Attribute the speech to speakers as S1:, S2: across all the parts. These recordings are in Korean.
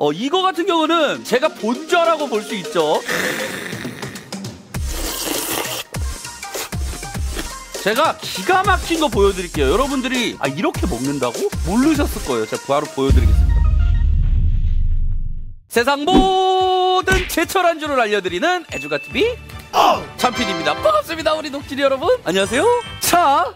S1: 어, 이거 같은 경우는 제가 본좌라고 볼 수 있죠. 제가 기가 막힌 거 보여드릴게요. 여러분들이 아 이렇게 먹는다고 모르셨을 거예요. 제가 바로 보여드리겠습니다. 세상 모든 제철 안주를 알려드리는 에주가 TV 참핀입니다. 반갑습니다, 우리 녹진이 여러분. 안녕하세요. 자.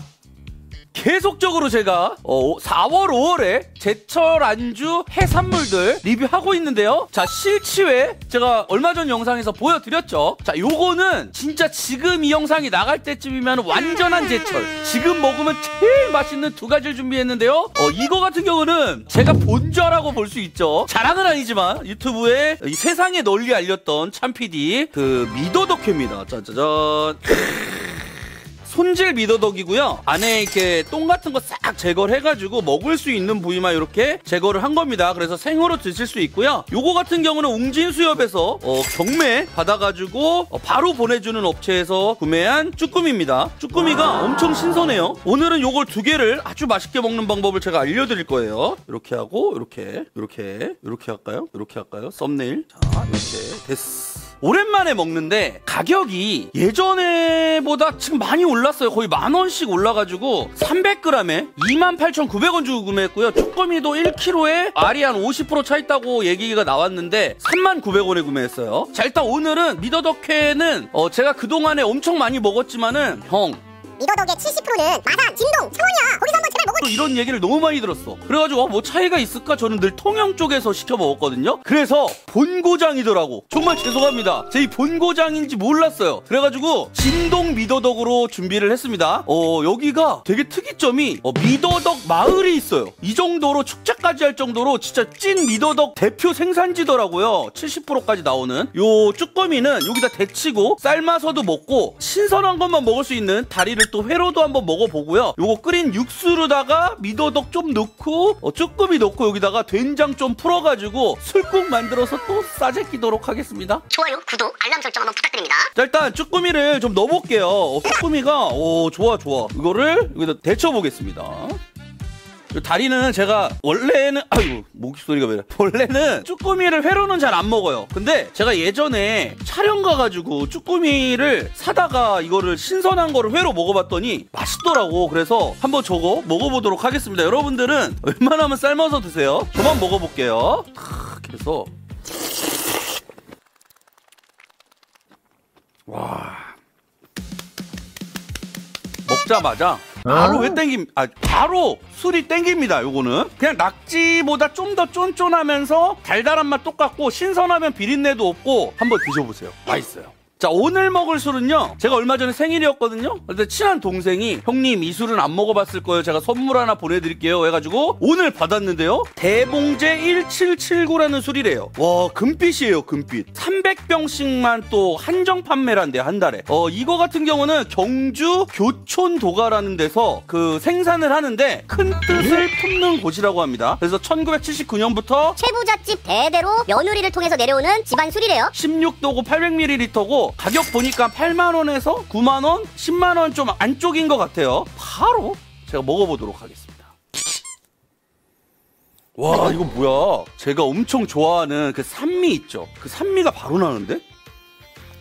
S1: 계속적으로 제가 어, 4월, 5월에 제철 안주 해산물들 리뷰하고 있는데요. 자, 실치회 제가 얼마 전 영상에서 보여드렸죠. 자, 요거는 진짜 지금 이 영상이 나갈 때쯤이면 완전한 제철. 지금 먹으면 제일 맛있는 두 가지를 준비했는데요. 어, 이거 같은 경우는 제가 본좌라고 볼 수 있죠. 자랑은 아니지만 유튜브에 이 세상에 널리 알렸던 참PD 그 미더덕회입니다. 짜자잔. 손질 미더덕이고요. 안에 이렇게 똥 같은 거 싹 제거를 해가지고 먹을 수 있는 부위만 이렇게 제거를 한 겁니다. 그래서 생으로 드실 수 있고요. 요거 같은 경우는 웅진수협에서 어, 경매 받아가지고 어, 바로 보내주는 업체에서 구매한 쭈꾸미입니다. 쭈꾸미가 엄청 신선해요. 오늘은 요걸 두 개를 아주 맛있게 먹는 방법을 제가 알려드릴 거예요. 이렇게 하고 이렇게 이렇게 이렇게 할까요? 이렇게 할까요? 썸네일 자 이렇게 됐어. 오랜만에 먹는데 가격이 예전에보다 지금 많이 올랐어요. 거의 만 원씩 올라가지고 300g에 28,900원 주고 구매했고요. 쭈꾸미도 1kg에 알이 한 50%차 있다고 얘기가 나왔는데 39,000원에 구매했어요. 자 일단 오늘은 미더덕회는 어, 제가 그동안에 엄청 많이 먹었지만은 형
S2: 미더덕의 70%는 마산, 진동, 창원이야. 거기서 한번.
S1: 또 이런 얘기를 너무 많이 들었어. 그래가지고 어, 뭐 차이가 있을까? 저는 늘 통영 쪽에서 시켜 먹었거든요. 그래서 본고장이더라고. 정말 죄송합니다. 제 이 본고장인지 몰랐어요. 그래가지고 진동 미더덕으로 준비를 했습니다. 어 여기가 되게 특이점이 어, 미더덕 마을이 있어요. 이 정도로 축제까지 할 정도로 진짜 찐 미더덕 대표 생산지더라고요. 70%까지 나오는 요 쭈꾸미는 여기다 데치고 삶아서도 먹고 신선한 것만 먹을 수 있는 다리를 또 회로도 한번 먹어보고요. 요거 끓인 육수로 다가 미더덕 좀 넣고 어, 쭈꾸미 넣고 여기다가 된장 좀 풀어가지고 술국 만들어서 또 싸제 끼도록 하겠습니다.
S2: 좋아요, 구독, 알람 설정 한번 부탁드립니다.
S1: 자 일단 쭈꾸미를 좀 넣어볼게요. 어, 쭈꾸미가 오 좋아 좋아. 이거를 여기다 데쳐보겠습니다. 이 다리는 제가 원래는 아이고 목소리가 왜 이래. 원래는 쭈꾸미를 회로는 잘 안 먹어요. 근데 제가 예전에 촬영 가가지고 쭈꾸미를 사다가 이거를 신선한 거를 회로 먹어봤더니 맛있더라고. 그래서 한번 저거 먹어보도록 하겠습니다. 여러분들은 웬만하면 삶아서 드세요. 저만 먹어볼게요. 탁 해서. 와. 먹자마자 바로 왜 땡김 아 바로 술이 땡깁니다 요거는. 그냥 낙지보다 좀 더 쫀쫀하면서 달달한 맛 똑같고 신선하면 비린내도 없고 한번 드셔보세요. 맛있어요 자 오늘 먹을 술은요 제가 얼마 전에 생일이었거든요? 근데 친한 동생이 형님 이 술은 안 먹어봤을 거예요. 제가 선물 하나 보내드릴게요. 해가지고 오늘 받았는데요. 대봉제 1779라는 술이래요. 와 금빛이에요 금빛. 300병씩만 또 한정 판매란대요 한 달에. 어 이거 같은 경우는 경주 교촌도가라는 데서 그 생산을 하는데 큰 뜻을 품는 곳이라고 합니다. 그래서 1979년부터
S2: 최부잣집 대대로 며느리를 통해서 내려오는 집안 술이래요.
S1: 16도고 800ml고 가격 보니까 8만원에서 9만원, 10만원 좀 안쪽인 것 같아요. 바로 제가 먹어보도록 하겠습니다. 와, 이거 뭐야. 제가 엄청 좋아하는 그 산미 있죠? 그 산미가 바로 나는데?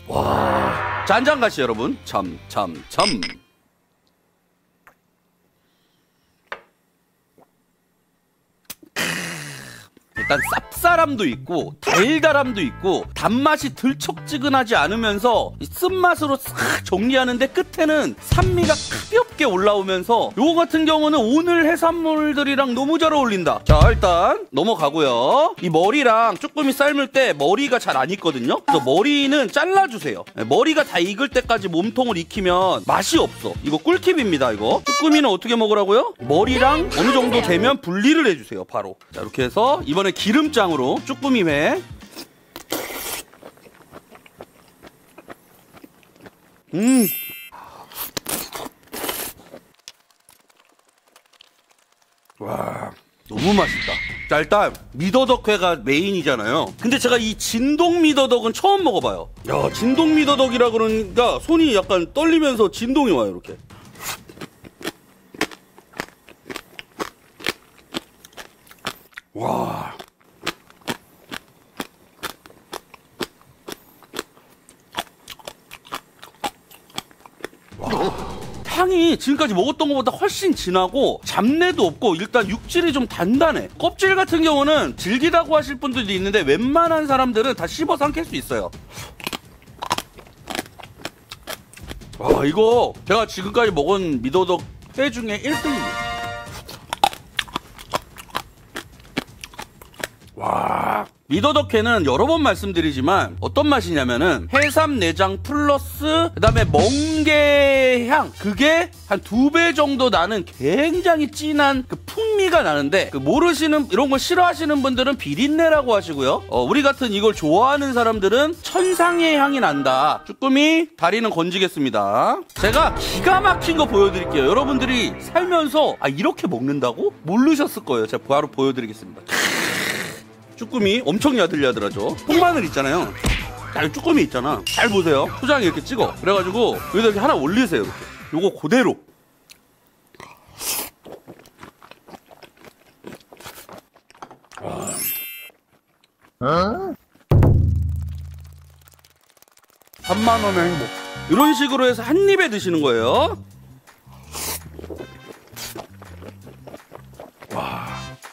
S1: 와. 자, 한잔 가시 여러분. 참, 참, 참. 일단 쌉싸람도 있고 달달함도 있고 단맛이 들쩍지근하지 않으면서 이 쓴맛으로 싹 정리하는데 끝에는 산미가 가 볍게 올라오면서 요거 같은 경우는 오늘 해산물들이랑 너무 잘 어울린다. 자 일단 넘어가고요. 이 머리랑 쭈꾸미 삶을 때 머리가 잘 안 익거든요. 그래서 머리는 잘라주세요. 네, 머리가 다 익을 때까지 몸통을 익히면 맛이 없어. 이거 꿀팁입니다 이거. 쭈꾸미는 어떻게 먹으라고요? 머리랑 어느 정도 되면 분리를 해주세요 바로. 자 이렇게 해서 이번에 기름장으로 쭈꾸미 회. 음. 와, 너무 맛있다. 자, 일단 미더덕회가 메인이잖아요. 근데 제가 이 진동 미더덕은 처음 먹어봐요. 야, 진동 미더덕이라 그러니까 손이 약간 떨리면서 진동이 와요, 이렇게. 와. 향이 지금까지 먹었던 것보다 훨씬 진하고 잡내도 없고 일단 육질이 좀 단단해. 껍질 같은 경우는 질기다고 하실 분들도 있는데 웬만한 사람들은 다 씹어 삼킬 수 있어요. 와 이거 제가 지금까지 먹은 미더덕 회 중에 1등입니다. 와 미더덕회는 여러 번 말씀드리지만 어떤 맛이냐면은 해삼 내장 플러스 그다음에 멍게 향. 그게 한 두 배 정도 나는 굉장히 진한 그 풍미가 나는데 그 모르시는 이런 거 싫어하시는 분들은 비린내라고 하시고요. 어, 우리 같은 이걸 좋아하는 사람들은 천상의 향이 난다. 쭈꾸미 다리는 건지겠습니다. 제가 기가 막힌 거 보여드릴게요. 여러분들이 살면서 아 이렇게 먹는다고? 모르셨을 거예요. 제가 바로 보여드리겠습니다 쭈꾸미 엄청 야들야들하죠. 통마늘 있잖아요. 자, 쭈꾸미 있잖아. 잘 보세요. 포장에 이렇게 찍어. 그래가지고 여기다 이렇게 하나 올리세요. 이렇게. 요거 그대로. 와. 3만 원의 행복. 이런 식으로 해서 한 입에 드시는 거예요.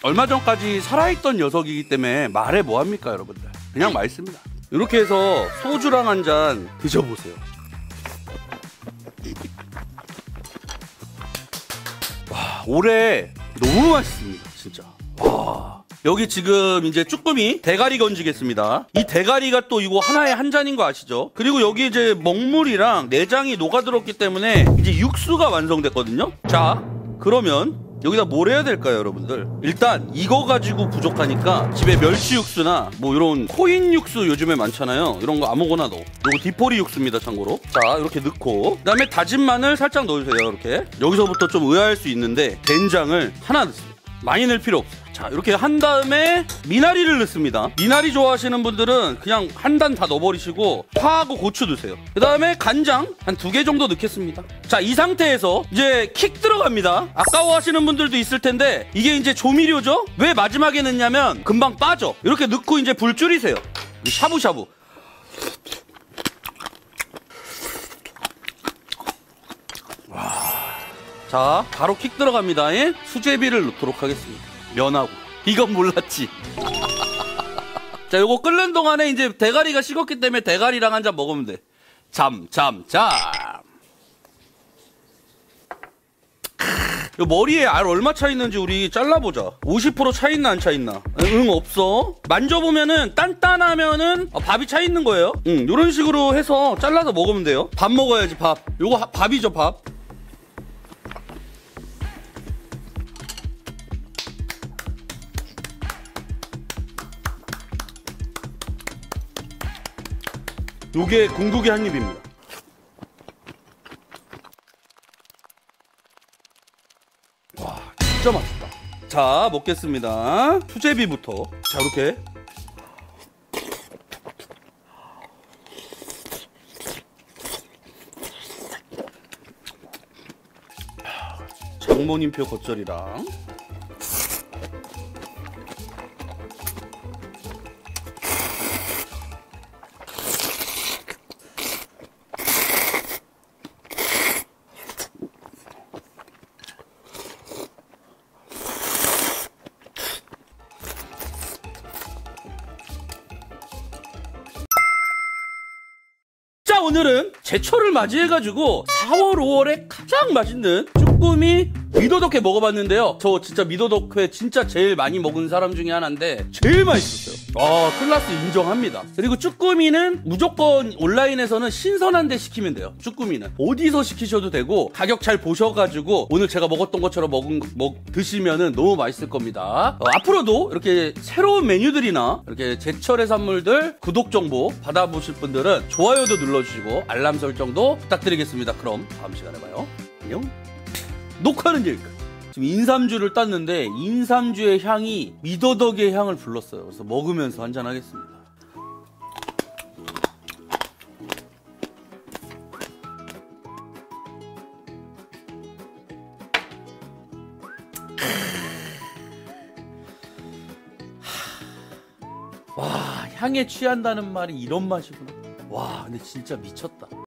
S1: 얼마 전까지 살아있던 녀석이기 때문에 말해 뭐합니까 여러분들? 그냥 맛있습니다. 이렇게 해서 소주랑 한 잔 드셔보세요. 와 올해 너무 맛있습니다 진짜. 와 여기 지금 이제 쭈꾸미 대가리 건지겠습니다. 이 대가리가 또 이거 하나에 한 잔인 거 아시죠? 그리고 여기 이제 먹물이랑 내장이 녹아들었기 때문에 이제 육수가 완성됐거든요? 자 그러면 여기다 뭘 해야 될까요, 여러분들? 일단 이거 가지고 부족하니까 집에 멸치 육수나 뭐 이런 코인 육수 요즘에 많잖아요. 이런 거 아무거나 넣어. 요거 디포리 육수입니다, 참고로. 자, 이렇게 넣고 그다음에 다진 마늘 살짝 넣어주세요, 이렇게. 여기서부터 좀 의아할 수 있는데 된장을 하나 넣습니다. 많이 넣을 필요 없어요. 자, 이렇게 한 다음에 미나리를 넣습니다. 미나리 좋아하시는 분들은 그냥 한 단 다 넣어버리시고 파하고 고추 넣으세요. 그 다음에 간장 한 두 개 정도 넣겠습니다. 자, 이 상태에서 이제 킥 들어갑니다. 아까워하시는 분들도 있을 텐데 이게 이제 조미료죠? 왜 마지막에 넣냐면 금방 빠져. 이렇게 넣고 이제 불 줄이세요. 샤브샤브. 자, 바로 킥 들어갑니다. 예? 수제비를 넣도록 하겠습니다. 면하고. 이건 몰랐지. 자, 요거 끓는 동안에 이제 대가리가 식었기 때문에 대가리랑 한 잔 먹으면 돼. 잠, 잠, 잠. 요 머리에 알 얼마 차 있는지 우리 잘라보자. 50%차 있나 안 차 있나? 응, 없어. 만져보면은 단단하면은 어, 밥이 차 있는 거예요. 응, 요런 식으로 해서 잘라서 먹으면 돼요. 밥 먹어야지, 밥. 요거 하- 밥이죠, 밥. 요게 궁극의 한 입입니다. 와, 진짜 맛있다. 자, 먹겠습니다. 수제비부터. 자, 이렇게. 장모님표 겉절이랑 오늘은 제철을 맞이해가지고 4월 5월에 가장 맛있는 쭈꾸미 미더덕회 먹어봤는데요. 저 진짜 미더덕회 진짜 제일 많이 먹은 사람 중에 하나인데 제일 맛있었어요. 아 클라스 인정합니다. 그리고 쭈꾸미는 무조건 온라인에서는 신선한 데 시키면 돼요. 쭈꾸미는. 어디서 시키셔도 되고 가격 잘 보셔가지고 오늘 제가 먹었던 것처럼 먹은 먹 드시면은 너무 맛있을 겁니다. 어, 앞으로도 이렇게 새로운 메뉴들이나 이렇게 제철의 선물들 구독 정보 받아보실 분들은 좋아요도 눌러주시고 알람 설정도 부탁드리겠습니다. 그럼 다음 시간에 봐요. 안녕 녹화는 여기까지. 지금 인삼주를 땄는데 인삼주의 향이 미더덕의 향을 불렀어요. 그래서 먹으면서 한잔 하겠습니다. 와 향에 취한다는 말이 이런 맛이구나. 와 근데 진짜 미쳤다.